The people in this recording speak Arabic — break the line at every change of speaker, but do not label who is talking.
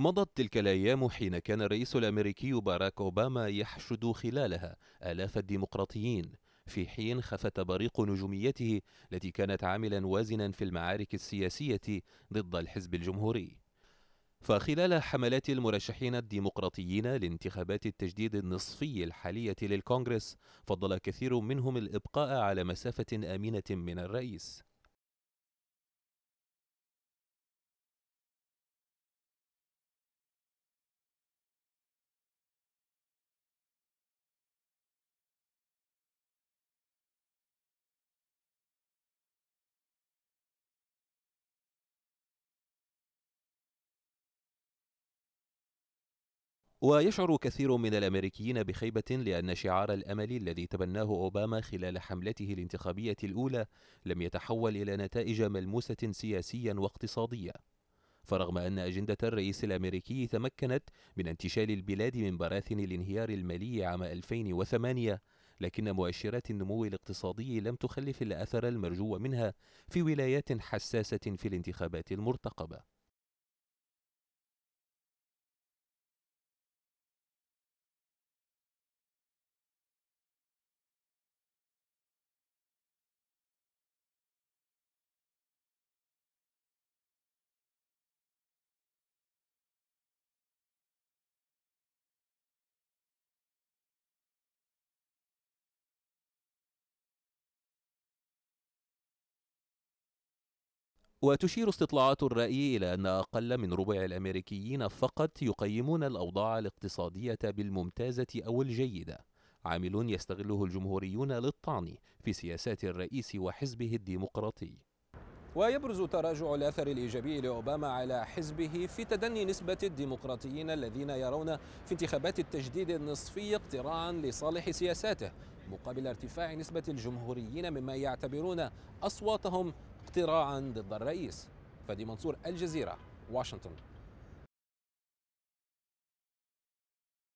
مضت تلك الأيام حين كان الرئيس الأمريكي باراك أوباما يحشد خلالها آلاف الديمقراطيين في حين خفت بريق نجوميته التي كانت عاملا وازنا في المعارك السياسية ضد الحزب الجمهوري. فخلال حملات المرشحين الديمقراطيين لانتخابات التجديد النصفي الحالية للكونغرس فضل كثير منهم الإبقاء على مسافة آمنة من الرئيس. ويشعر كثير من الأمريكيين بخيبة لأن شعار الأمل الذي تبناه أوباما خلال حملته الانتخابية الأولى لم يتحول إلى نتائج ملموسة سياسيا واقتصاديا فرغم أن أجندة الرئيس الأمريكي تمكنت من انتشال البلاد من براثن الانهيار المالي عام 2008 لكن مؤشرات النمو الاقتصادي لم تخلف الأثر المرجو منها في ولايات حساسة في الانتخابات المرتقبة. وتشير استطلاعات الرأي إلى أن أقل من ربع الأمريكيين فقط يقيمون الأوضاع الاقتصادية بالممتازة أو الجيدة. عامل يستغله الجمهوريون للطعن في سياسات الرئيس وحزبه الديمقراطي.
ويبرز تراجع الأثر الإيجابي لأوباما على حزبه في تدني نسبة الديمقراطيين الذين يرون في انتخابات التجديد النصفي اقتراعا لصالح سياساته مقابل ارتفاع نسبة الجمهوريين مما يعتبرون أصواتهم اقتراعا ضد الرئيس فدي منصور الجزيرة واشنطن.